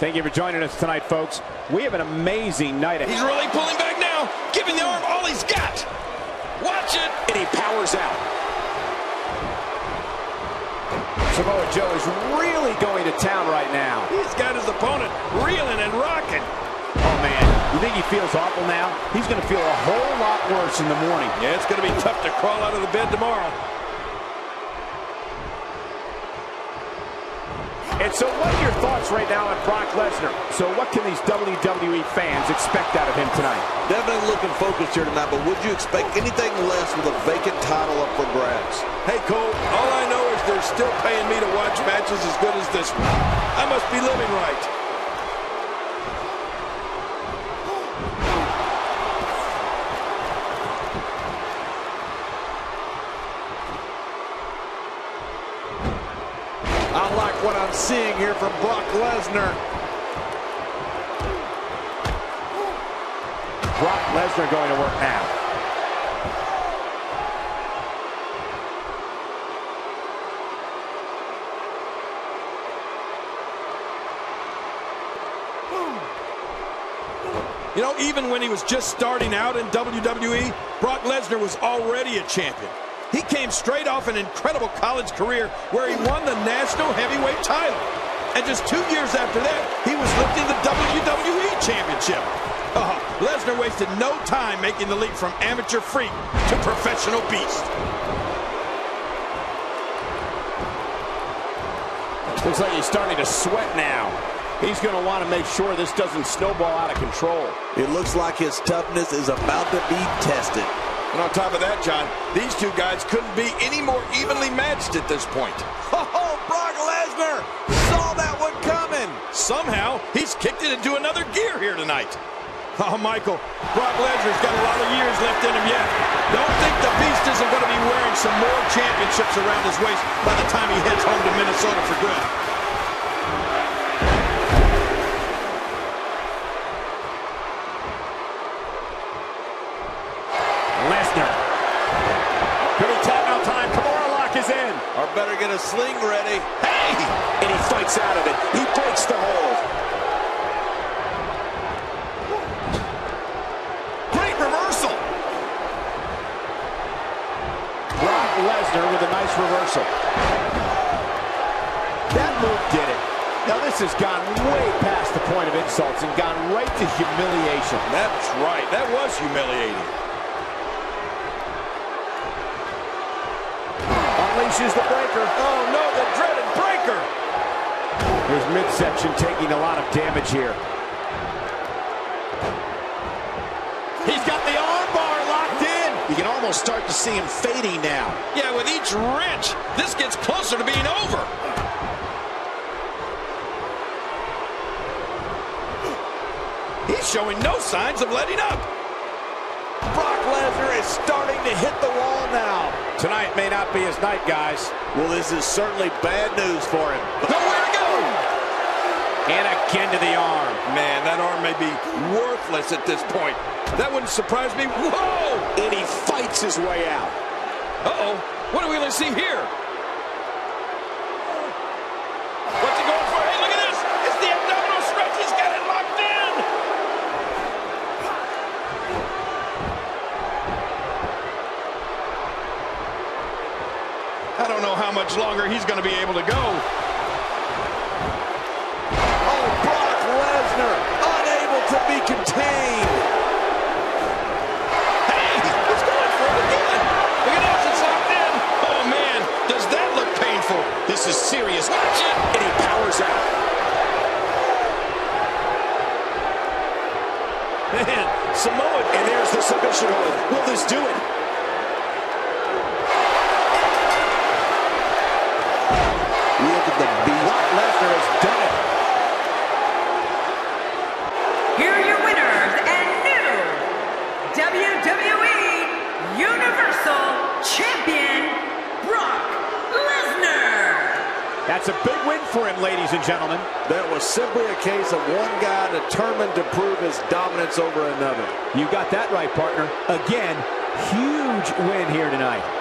Thank you for joining us tonight, folks. We have an amazing night. Ahead. He's really pulling back now, giving the arm all he's got. Watch it. And he powers out. Samoa Joe is really going to town right now. He's got his opponent reeling and rocking. Oh, man. You think he feels awful now? He's going to feel a whole lot worse in the morning. Yeah, it's going to be tough to crawl out of the bed tomorrow. And so what are your thoughts right now on Brock Lesnar? So what can these WWE fans expect out of him tonight? Definitely looking focused here tonight, but would you expect anything less with a vacant title up for grabs? Hey, Cole, all I know is they're still paying me to watch matches as good as this one. I must be living right. I like what I'm seeing here from Brock Lesnar. Brock Lesnar going to work now. You know, even when he was just starting out in WWE, Brock Lesnar was already a champion. He came straight off an incredible college career where he won the National Heavyweight title. And just two years after that, he was lifting the WWE Championship. Uh, Lesnar wasted no time making the leap from amateur freak to professional beast. Looks like he's starting to sweat now. He's going to want to make sure this doesn't snowball out of control. It looks like his toughness is about to be tested. And on top of that, John, these two guys couldn't be any more evenly matched at this point. Oh, Brock Lesnar saw that one coming. Somehow, he's kicked it into another gear here tonight. Oh, Michael, Brock Lesnar's got a lot of years left in him yet. Don't think the Beast isn't going to be wearing some more championships around his waist by the time he heads home to Minnesota for good. Lesnar. Pretty timeout time. Kimura lock is in. Or better get a sling ready. Hey! And he fights out of it. He breaks the hold. Great reversal. Brock Lesnar with a nice reversal. That move did it. Now this has gone way past the point of insults and gone right to humiliation. That's right. That was humiliating. Unleashes the breaker. Oh, no, the dreaded breaker. His midsection taking a lot of damage here. He's got the armbar locked in. You can almost start to see him fading now. Yeah, with each wrench, this gets closer to being over. He's showing no signs of letting up. Brock starting to hit the wall now. Tonight may not be his night, guys. Well, this is certainly bad news for him. Nowhere to go. And again to the arm. Man, that arm may be worthless at this point. That wouldn't surprise me. Whoa! And he fights his way out. Uh-oh. What are we going to see here? What's he going for? Hey, look at this. It's the abdominal stretch. He's got it locked in. I don't know how much longer he's going to be able to go. Oh, Brock Lesnar unable to be contained. Hey, he's going for it again. Look at this. It's locked in. Oh, man. Does that look painful? This is serious. Watch it. And he powers out. Man, Samoa. And there's the submission hold. Will this do it? Here are your winners and new WWE Universal Champion, Brock Lesnar. That's a big win for him, ladies and gentlemen. That was simply a case of one guy determined to prove his dominance over another. You got that right, partner. Again, huge win here tonight.